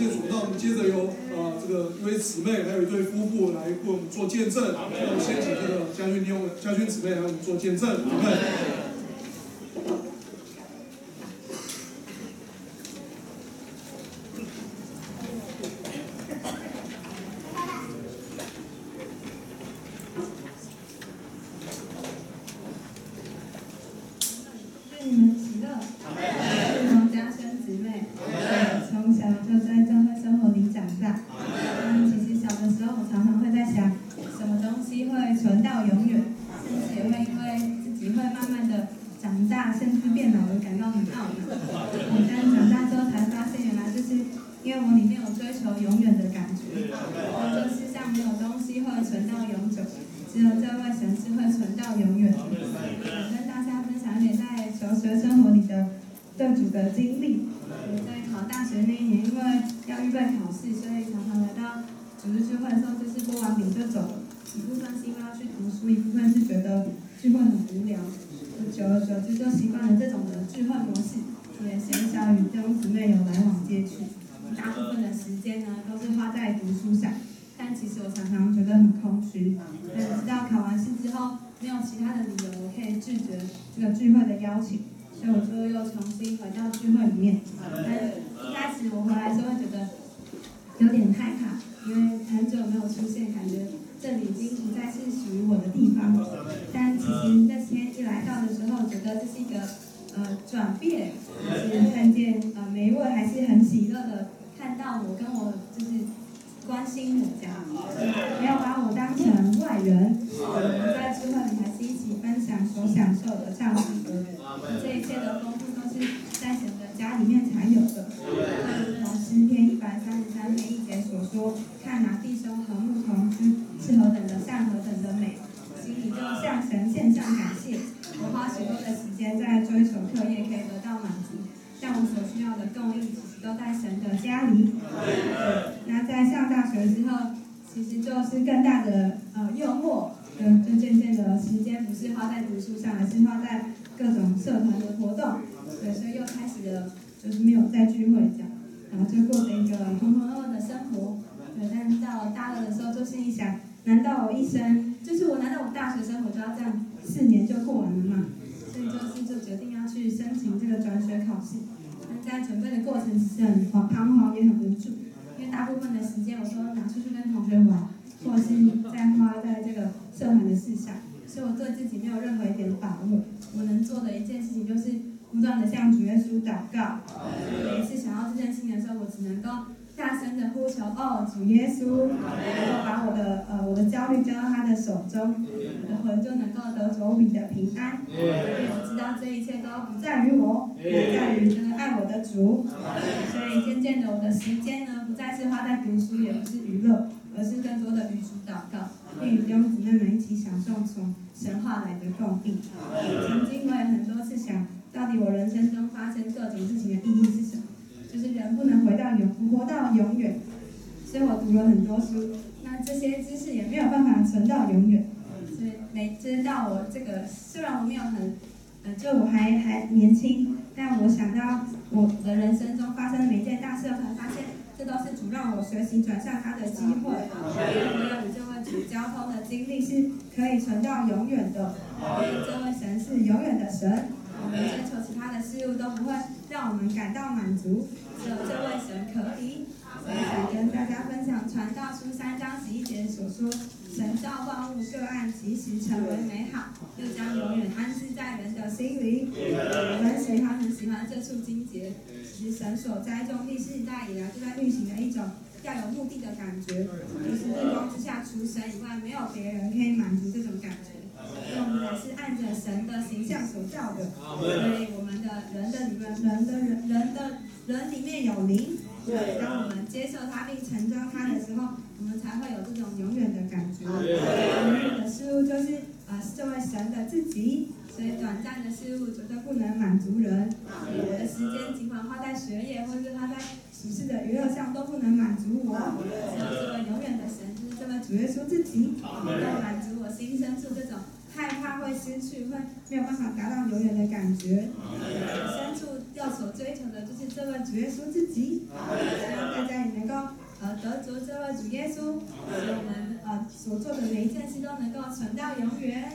谢主。那我们接着由呃这个一位姊妹，还有一对夫妇来为我们做见证。那我们先请这个家军弟兄、家训姊妹来为我们做见证。愿你们喜乐，祝福家兄姊妹，从小就在教会生活里长大。嗯，其实小的时候，我常常会在想，什么东西会存到永远，甚至也会因为自己会慢慢的长大，甚至变老而感到很懊恼。嗯但长大之后才发现，原来就是因为我里面有追求永远的感觉。嗯，这世上没有东西会存到永久，只有这位神是会存到永远的。嗯跟大家分享一点在求学生活里的对主的经历。我在考大学那一年，因为要预备考试，所以常常来到主日聚会的时候，就是播完饼就走了。一部分是因为要去读书，一部分是觉得聚会很。久而久之就习惯了这种的聚会模式，也鲜少与弟兄姊妹有来往接触。大部分的时间呢，都是花在读书上。但其实我常常觉得很空虚。但直到考完试之后，没有其他的理由我可以拒绝这个聚会的邀请，所以我就又重新回到聚会里面。但一开始我回来的时候会觉得有点害怕，因为很久没有出现，感觉这里已经不再是属于我的地方。我，跟我就是关心我家，没有把我当成外人。我们在聚会里还是一起分享所享受的唱诗歌，这一切的丰富都是在神的家里面才有的。正如同诗篇一百三十三篇一节所说：“看哪，弟兄和睦同居，是何等的善，何等的美。”心里就向神献上感谢。我花许多的时间在追求课业可以得到满足，但我所需要的供应其实都在神的家里。那在上大学之后，实就是更大的呃诱惑，嗯，就渐渐的时间不是花在读书上，而是花在各种社团的活动，对，所以又开始了就是没有再聚会这样，然后就过着一个浑浑噩噩的生活，对，但到大二的时候就心里想，难道我一生就是我难道我大学生活就要这样四年就过完了吗？所以就是就决定要去申请这个转学考试。那在准备的过程其实很彷彷徨，也很无助，因为大部分的时间我都拿出去跟同学玩，或者是在花在这个社团的事上，所以我对自己没有任何一点把握。我能做的一件事情就是不断的向主耶稣祷告。每一次想要这件事情的时候，我只能够大声的呼求：“哦，主耶稣！”然后把我的呃我的焦虑交到他的手中，我的魂就能够得着无比的平安。因为我知道这一切都不在于我，不在于这个爱我的主。所以渐渐的，我的时间呢，不再是花在读书，也不是娱乐，而是更多的与主祷告，并与一起享受从神话来的供应。曾经我也很多次想，到底我人生中发生各种事情的意义是什么？就是人不能回到永，活到永远。所以我读了很多书，那这些知识也没有办法存到永远。所以每知道我这个，虽然我没有很，呃，就我还还年轻，但我想到我的人生中发生的每一件大事，我才发现这都是主让我学习转向他的机会。我有与交通的经历是可以存到永远的，因为这位神是永远的神。我们追求其他的事物都不会让我们感到满足，只有这位神可以。所以想跟大家分享《传道书》三章十一节所说：“神造万物，各按其时成为美好，又将永远安置在人的心里。”我们喜欢很喜欢这处经节，其实神所栽种历世代以来就在运行的一种要有目的的感觉，就是日光之下除神以外，没有别人可以满足这种感觉。因为我们也是按着神的形象所造的，所以我们的人的里面，人的人人的人里面有灵。对，当我们接受它并承装它的时候，我们才会有这种永远的感觉。永远的事物就是呃这位神的自己，所以短暂的事物绝对不能满足人。我的时间尽管花在学业或是花在俗世的娱乐上都不能满足我。只有这位永远的神，就是这位主耶稣自己，能够满足我心深处这种害怕会失去、会没有办法达到永远的感觉。深处要所追求的就是这位主耶稣自己。希望大家也能够呃得着这位主耶稣，使我们呃所做的每一件事都能够存到永远。